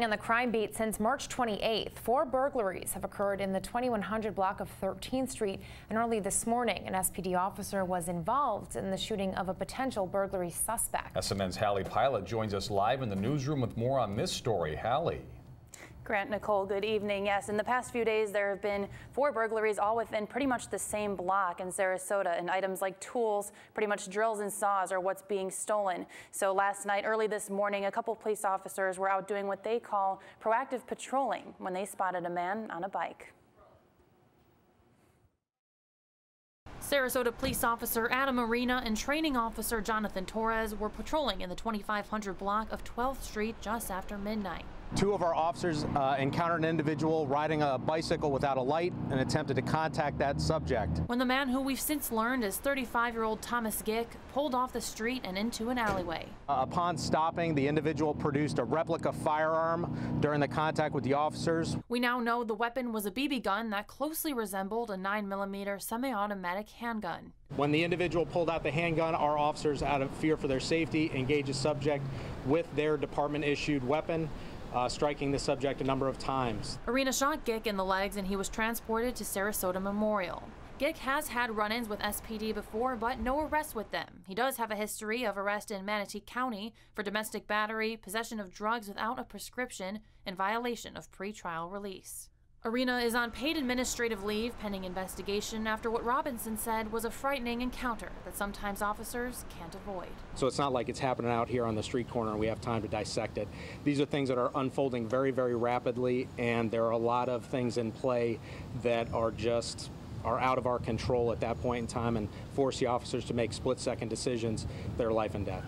On the crime beat since March 28th, four burglaries have occurred in the 2100 block of 13th Street. And early this morning, an SPD officer was involved in the shooting of a potential burglary suspect. SNN's Hallie Pilot joins us live in the newsroom with more on this story. Hallie. Grant Nicole, good evening. Yes, in the past few days, there have been four burglaries, all within pretty much the same block in Sarasota, and items like tools, pretty much drills and saws are what's being stolen. So last night, early this morning, a couple police officers were out doing what they call proactive patrolling when they spotted a man on a bike. Sarasota police officer Adam Arena and training officer Jonathan Torres were patrolling in the 2500 block of 12th Street just after midnight. Two of our officers uh, encountered an individual riding a bicycle without a light and attempted to contact that subject. When the man who we've since learned is 35-year-old Thomas Gick pulled off the street and into an alleyway. Uh, upon stopping, the individual produced a replica firearm during the contact with the officers. We now know the weapon was a BB gun that closely resembled a 9mm semi-automatic handgun. When the individual pulled out the handgun, our officers, out of fear for their safety, engaged the subject with their department-issued weapon uh, striking the subject a number of times. Arena shot Gick in the legs and he was transported to Sarasota Memorial. Gick has had run-ins with SPD before, but no arrests with them. He does have a history of arrest in Manatee County for domestic battery, possession of drugs without a prescription, and violation of pretrial release. Arena is on paid administrative leave pending investigation after what Robinson said was a frightening encounter that sometimes officers can't avoid. So it's not like it's happening out here on the street corner and we have time to dissect it. These are things that are unfolding very, very rapidly, and there are a lot of things in play that are just are out of our control at that point in time and force the officers to make split second decisions are life and death.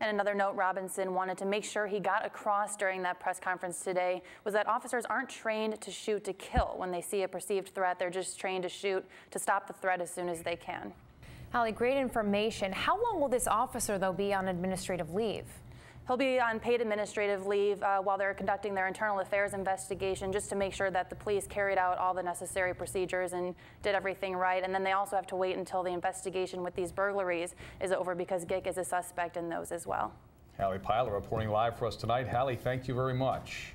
And another note Robinson wanted to make sure he got across during that press conference today was that officers aren't trained to shoot to kill. When they see a perceived threat, they're just trained to shoot to stop the threat as soon as they can. Hallie, great information. How long will this officer, though, be on administrative leave? He'll be on paid administrative leave uh, while they're conducting their internal affairs investigation just to make sure that the police carried out all the necessary procedures and did everything right. And then they also have to wait until the investigation with these burglaries is over because Gick is a suspect in those as well. Hallie Piler reporting live for us tonight. Hallie, thank you very much.